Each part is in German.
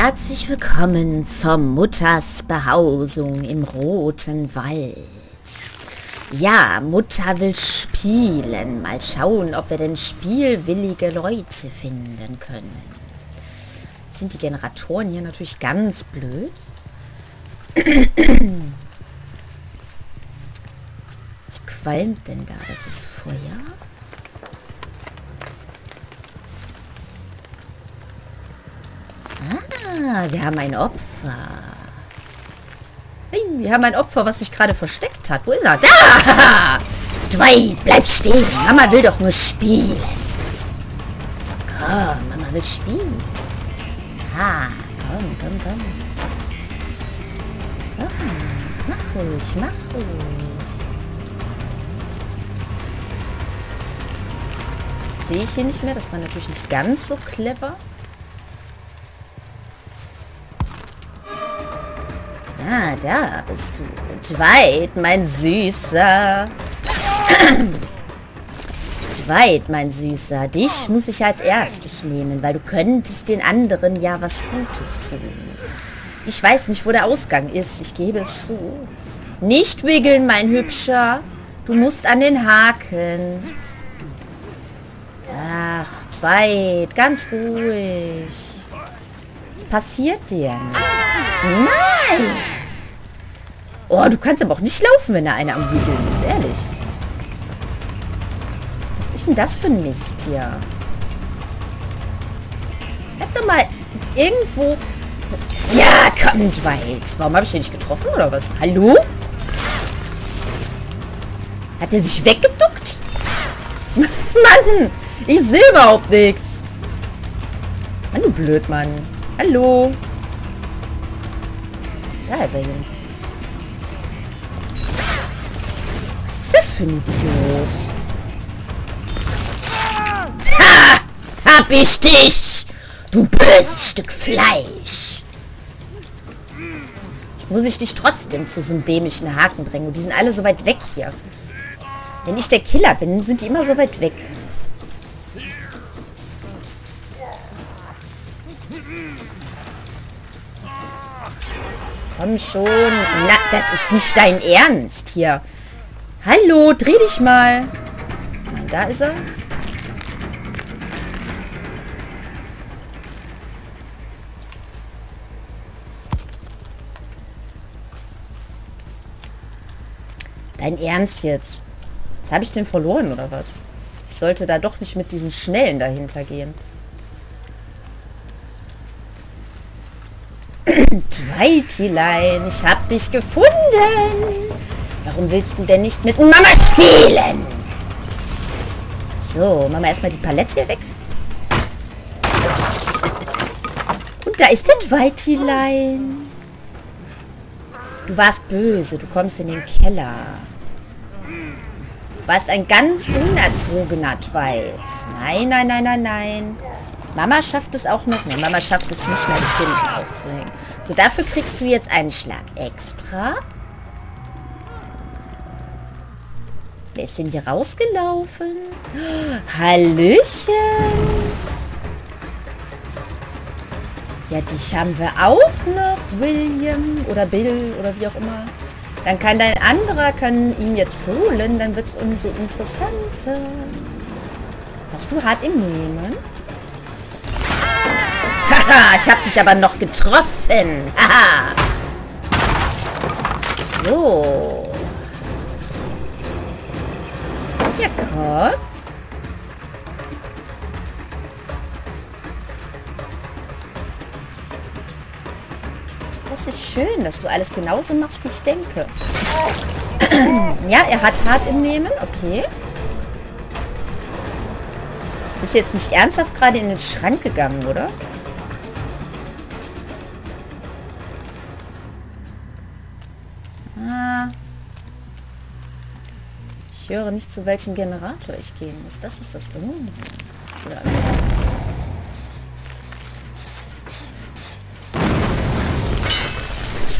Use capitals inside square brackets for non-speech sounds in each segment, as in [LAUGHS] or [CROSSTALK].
Herzlich willkommen zur Mutters Behausung im Roten Wald. Ja, Mutter will spielen. Mal schauen, ob wir denn spielwillige Leute finden können. Sind die Generatoren hier natürlich ganz blöd. Was qualmt denn da? Das ist Feuer? Ah, wir haben ein Opfer. Wir haben ein Opfer, was sich gerade versteckt hat. Wo ist er? Da! [LAUGHS] Dwight, bleib stehen. Mama will doch nur spielen. Komm, Mama will spielen. Ha, komm, komm, komm. Komm, mach ruhig, mach ruhig. Sehe ich hier nicht mehr. Das war natürlich nicht ganz so clever. Ah, da bist du. Dwight, mein Süßer. [CLEARS THROAT] Dwight, mein Süßer. Dich muss ich als erstes nehmen, weil du könntest den anderen ja was Gutes tun. Ich weiß nicht, wo der Ausgang ist. Ich gebe es zu. Nicht wiggeln, mein Hübscher. Du musst an den Haken. Ach, Dwight, ganz ruhig. Es passiert dir nichts. Nein! Oh, du kannst aber auch nicht laufen, wenn da einer am Wügeln ist, ehrlich. Was ist denn das für ein Mist hier? Bleib doch mal irgendwo... Ja, komm, Dwight. Warum habe ich den nicht getroffen, oder was? Hallo? Hat er sich weggeduckt? [LAUGHS] Mann, ich sehe überhaupt nichts. Mann, du Blödmann. Hallo? Da ist er hin. Für ein Idiot? Ha! Hab ich dich! Du böses Stück Fleisch! Jetzt muss ich dich trotzdem zu so einem dämlichen Haken bringen. Und die sind alle so weit weg hier. Wenn ich der Killer bin, sind die immer so weit weg. Komm schon. Na, das ist nicht dein Ernst hier. Hallo, dreh dich mal. Nein, da ist er. Dein Ernst jetzt? Jetzt habe ich den verloren, oder was? Ich sollte da doch nicht mit diesen Schnellen dahinter gehen. [CLEARS THROAT] Tweetilein, ich hab dich gefunden. Warum willst du denn nicht mit Mama spielen? So, machen wir erstmal die Palette hier weg. Und da ist der Tweetilein. Du warst böse, du kommst in den Keller. Du warst ein ganz unerzogener Dwight. Nein, nein, nein, nein, nein. Mama schafft es auch noch. Ne, Mama schafft es nicht mehr, dich hinten aufzuhängen. So, dafür kriegst du jetzt einen Schlag extra. Wer ist denn hier rausgelaufen? Hallöchen. Ja, dich haben wir auch noch, William oder Bill oder wie auch immer. Dann kann dein anderer kann ihn jetzt holen, dann wird es umso interessanter. Hast du hart im Nehmen? Haha, ich habe dich aber noch getroffen. Haha. So. Komm. Das ist schön, dass du alles genauso machst, wie ich denke. [CLEARS THROAT] ja, er hat hart im Nehmen. Okay. Bist jetzt nicht ernsthaft gerade in den Schrank gegangen, oder? Höre nicht, zu welchem Generator ich gehen muss. Das ist das Unheimliche.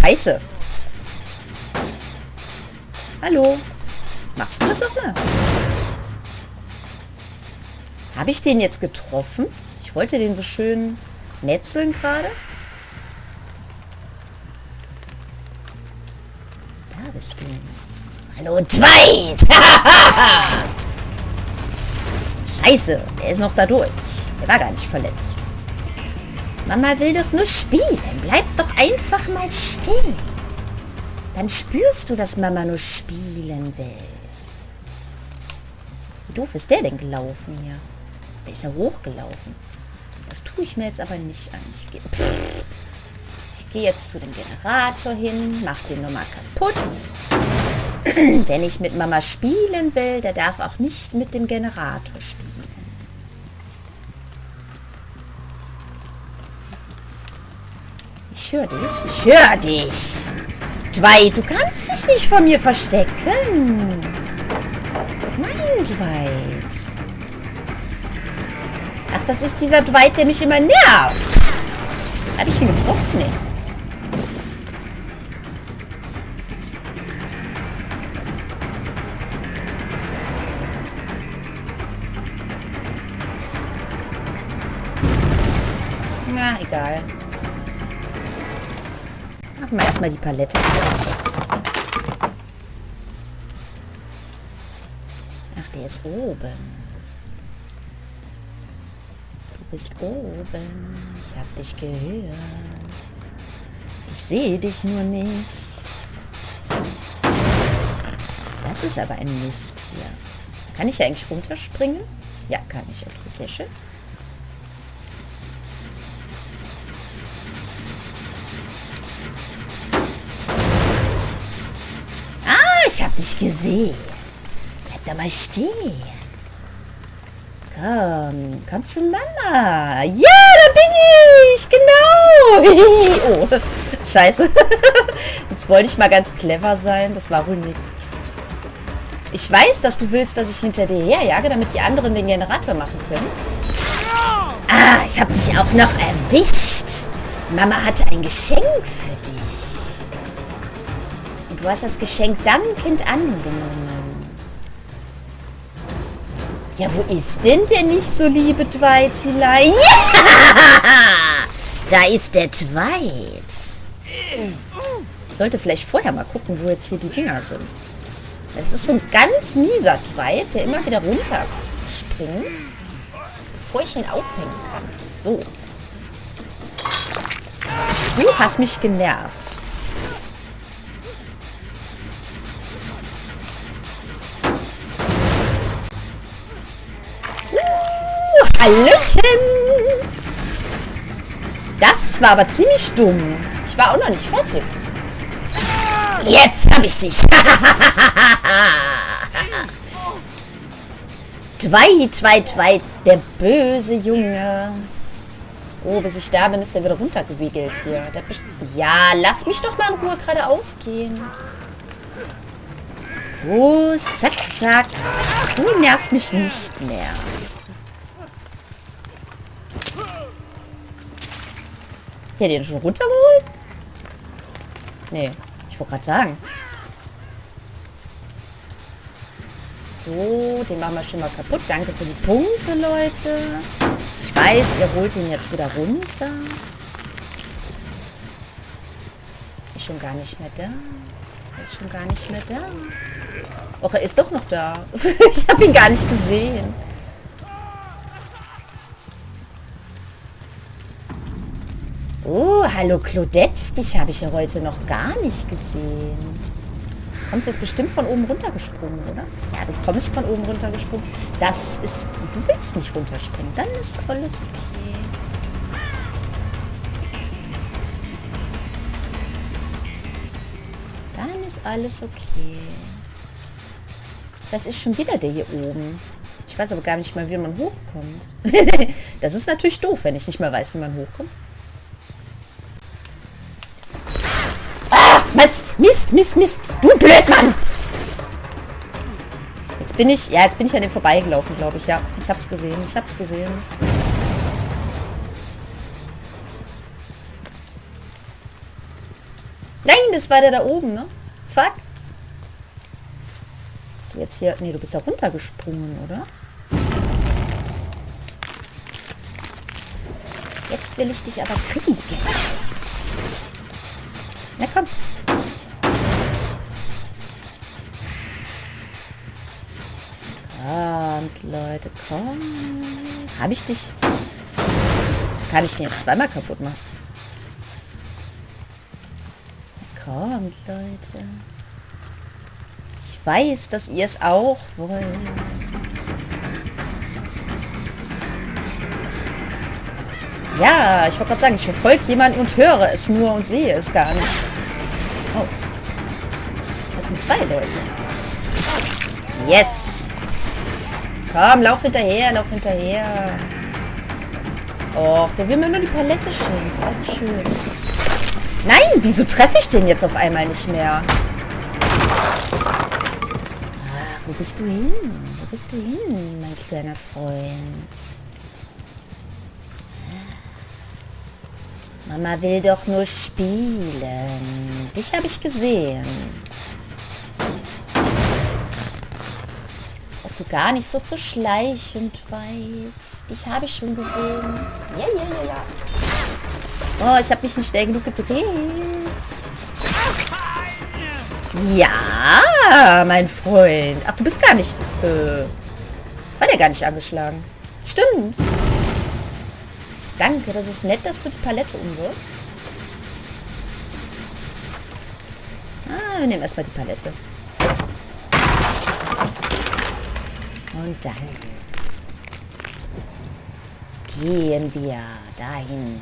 Scheiße. Hallo. Machst du das doch mal? Habe ich den jetzt getroffen? Ich wollte den so schön netzeln gerade. Da bist du. Hallo, Dwight! [LAUGHS] Scheiße, er ist noch da durch. Er war gar nicht verletzt. Mama will doch nur spielen. Bleib doch einfach mal still. Dann spürst du, dass Mama nur spielen will. Wie doof ist der denn gelaufen hier? Der ist ja hochgelaufen. Das tue ich mir jetzt aber nicht an. Ich gehe geh jetzt zu dem Generator hin, mach den nochmal kaputt. [CLEARS THROAT] Wenn ich mit Mama spielen will, der darf auch nicht mit dem Generator spielen. Ich höre dich. Ich höre dich. Dwight, du kannst dich nicht vor mir verstecken. Nein, Dwight. Ach, das ist dieser Dwight, der mich immer nervt. Habe ich ihn getroffen? Nee. Na, egal. Machen wir erstmal die Palette. Ach, der ist oben. Du bist oben. Ich hab dich gehört. Ich sehe dich nur nicht. Das ist aber ein Mist hier. Kann ich eigentlich runterspringen? Ja, kann ich. Okay, sehr schön. ich hab dich gesehen. Bleib da mal stehen. Komm, komm zu Mama. Ja, da bin ich. Genau. [LAUGHS] oh, scheiße. [LAUGHS] Jetzt wollte ich mal ganz clever sein. Das war wohl nichts. Ich weiß, dass du willst, dass ich hinter dir herjage, damit die anderen den Generator machen können. Ah, ich habe dich auch noch erwischt. Mama hatte ein Geschenk für dich. Du hast das Geschenk dankend angenommen. Ja, wo ist denn der nicht so liebe Dwight-Hila? Ja! [LAUGHS] Da ist der Dwight. Ich sollte vielleicht vorher mal gucken, wo jetzt hier die Dinger sind. Das ist so ein ganz mieser Dwight, der immer wieder runterspringt, bevor ich ihn aufhängen kann. So. Du hast mich genervt. Hallöchen! Das war aber ziemlich dumm. Ich war auch noch nicht fertig. Jetzt habe ich dich. [LAUGHS] Dwight, Dwight, Dwight, der böse Junge. Oh, bis ich da bin, ist er wieder runtergewiegelt hier. ja, lass mich doch mal in Ruhe geradeaus gehen. Oh, zack, zack. Du nervst mich nicht mehr. Hat der den schon runtergeholt? Nee, ich wollte gerade sagen. So, den machen wir schon mal kaputt. Danke für die Punkte, Leute. Ich weiß, ihr holt den jetzt wieder runter. Ist schon gar nicht mehr da. Ist schon gar nicht mehr da. Och, er ist doch noch da. [LAUGHS] ich habe ihn gar nicht gesehen. Oh, hallo Claudette. Dich habe ich ja heute noch gar nicht gesehen. Du kommst jetzt bestimmt von oben runtergesprungen, oder? Ja, du kommst von oben runtergesprungen. Das ist... Du willst nicht runterspringen. Dann ist alles okay. Dann ist alles okay. Das ist schon wieder der hier oben. Ich weiß aber gar nicht mal, wie man hochkommt. [LAUGHS] das ist natürlich doof, wenn ich nicht mehr weiß, wie man hochkommt. Mist, Mist, Mist, Mist. Du Blödmann. Jetzt bin ich, ja, jetzt bin ich an dem vorbeigelaufen, glaube ich. Ja, ich hab's gesehen. Ich hab's gesehen. Nein, das war der da oben, ne? Fuck. Bist du jetzt hier... Nee, du bist da runtergesprungen, oder? Jetzt will ich dich aber kriegen. Na komm. Leute, komm. Habe ich dich... Kann ich den jetzt zweimal kaputt machen? Kommt, Leute. Ich weiß, dass ihr es auch wollt. Ja, ich wollte gerade sagen, ich verfolge jemanden und höre es nur und sehe es gar nicht. Oh. Das sind zwei Leute. Yes. Komm, lauf hinterher, lauf hinterher. Och, der will mir nur die Palette schenken. Das ist schön. Nein, wieso treffe ich den jetzt auf einmal nicht mehr? Ah, wo bist du hin? Wo bist du hin, mein kleiner Freund? Mama will doch nur spielen. Dich habe ich gesehen. Warst du gar nicht so zu schleichend weit. Dich habe ich schon gesehen. Ja, ja, ja, ja. Oh, ich habe mich nicht schnell genug gedreht. Ja, mein Freund. Ach, du bist gar nicht... Äh, war der gar nicht angeschlagen. Stimmt. Danke, das ist nett, dass du die Palette umwirfst. Ah, wir nehmen erstmal die Palette. Und dann gehen wir dahin.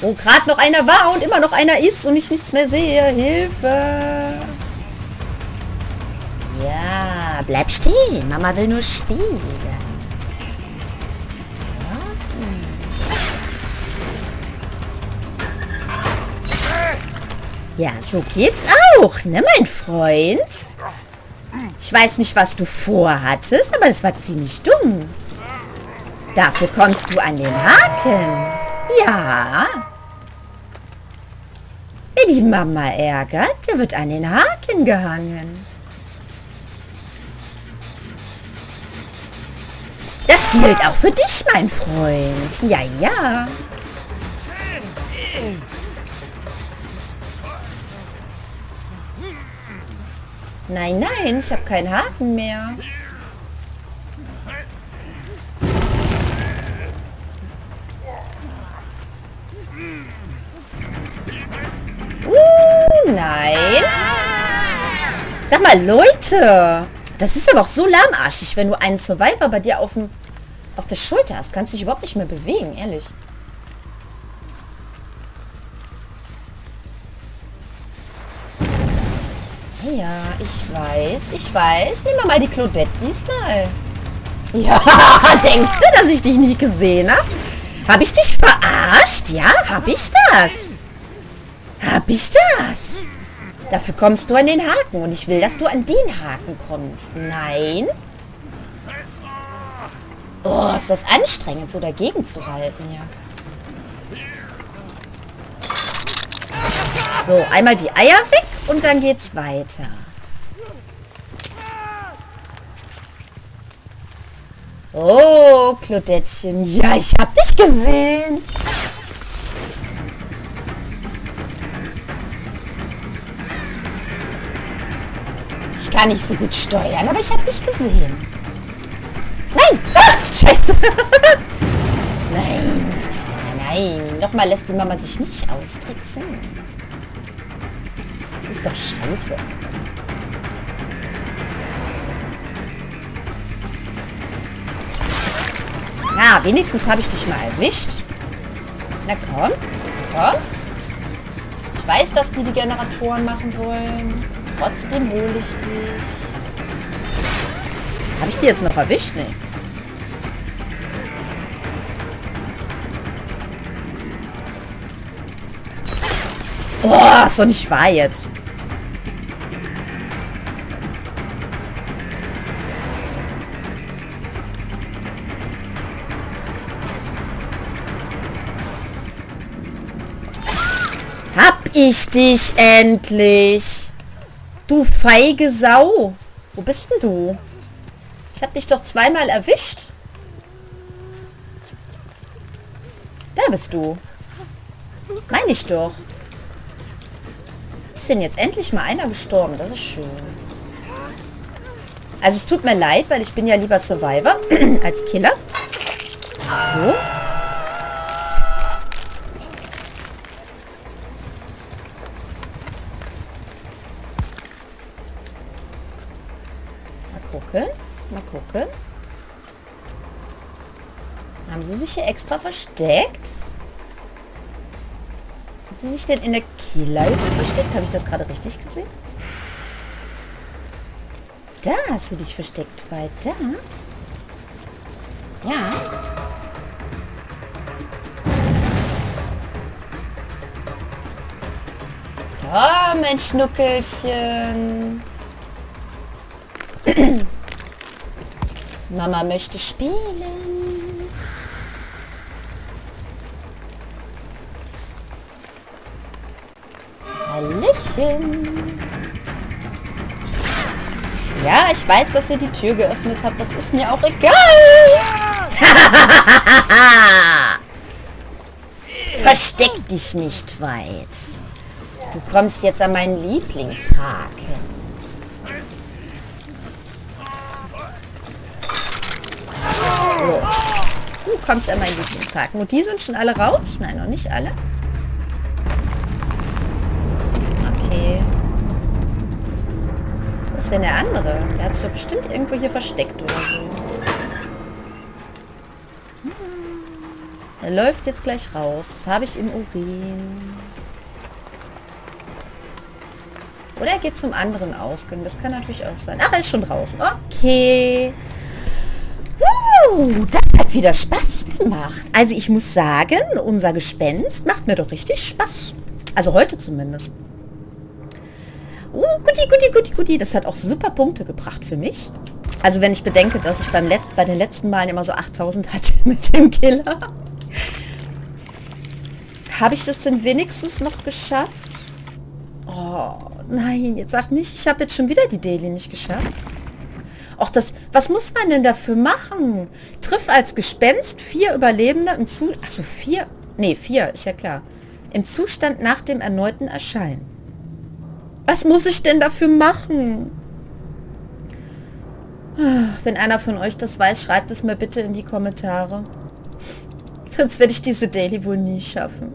Wo gerade noch einer war und immer noch einer ist und ich nichts mehr sehe. Hilfe! Ja, bleib stehen. Mama will nur spielen. Ja, so geht's auch, ne, mein Freund? Ich weiß nicht, was du vorhattest, aber es war ziemlich dumm. Dafür kommst du an den Haken. Ja. Wer die Mama ärgert, der wird an den Haken gehangen. Das gilt auch für dich, mein Freund. Ja, ja. Nein, nein, ich habe keinen Haken mehr. Uh, nein. Sag mal, Leute. Das ist aber auch so lahmarschig, wenn du einen Survivor bei dir auf, dem, auf der Schulter hast. Kannst dich überhaupt nicht mehr bewegen, ehrlich. Ja, ich weiß, ich weiß. Nehmen wir mal die Claudette diesmal. Ja, [LAUGHS] denkst du, dass ich dich nicht gesehen habe? Habe ich dich verarscht? Ja, habe ich das? Habe ich das? Dafür kommst du an den Haken und ich will, dass du an den Haken kommst. Nein? Oh, ist das anstrengend, so dagegen zu halten, ja. So, einmal die Eier weg und dann geht's weiter. Oh, Claudettchen. Ja, ich hab dich gesehen. Ich kann nicht so gut steuern, aber ich hab dich gesehen. Nein! Ah, scheiße! [LAUGHS] nein, nein, nein, nein. Nochmal lässt die Mama sich nicht austricksen ist doch scheiße. Na, wenigstens habe ich dich mal erwischt. Na komm, komm. Ich weiß, dass die die Generatoren machen wollen. Trotzdem hole ich dich. Habe ich die jetzt noch erwischt? Nee. Boah, doch nicht wahr jetzt. Ich dich endlich. Du feige Sau. Wo bist denn du? Ich hab dich doch zweimal erwischt. Da bist du. Meine ich doch. Ist denn jetzt endlich mal einer gestorben? Das ist schön. Also es tut mir leid, weil ich bin ja lieber Survivor [CLEARS THROAT] als Killer. So. Mal gucken. Mal gucken. Haben sie sich hier extra versteckt? Hat sie sich denn in der Killerhütte versteckt? Habe ich das gerade richtig gesehen? Da hast du dich versteckt, weil da... Ja. Komm, mein Schnuckelchen. [CLEARS THROAT] Mama möchte spielen. Hallöchen. Ja, ich weiß, dass ihr die Tür geöffnet habt. Das ist mir auch egal. [LAUGHS] Versteck dich nicht weit. Du kommst jetzt an meinen Lieblingshaken. So. Du kommst an meinen Lieblingshaken. Und die sind schon alle raus? Nein, noch nicht alle. Denn der andere? Der hat sich doch bestimmt irgendwo hier versteckt oder so. Hm. Er läuft jetzt gleich raus. Das habe ich im Urin. Oder er geht zum anderen Ausgang. Das kann natürlich auch sein. Ach, er ist schon draußen. Okay. Uh, das hat wieder Spaß gemacht. Also ich muss sagen, unser Gespenst macht mir doch richtig Spaß. Also heute zumindest. Guti, guti, guti. Das hat auch super Punkte gebracht für mich. Also wenn ich bedenke, dass ich beim Letz bei den letzten Malen immer so 8000 [LAUGHS] hatte mit dem Killer. Habe ich das denn wenigstens noch geschafft? Oh, nein, jetzt sag nicht, ich habe jetzt schon wieder die Daily nicht geschafft. Auch das, was muss man denn dafür machen? Triff als Gespenst vier Überlebende im Zu... Achso, vier... Nee, vier, ist ja klar. Im Zustand nach dem erneuten Erscheinen. Was muss ich denn dafür machen? Wenn einer von euch das weiß, schreibt es mir bitte in die Kommentare. Sonst werde ich diese Daily wohl nie schaffen.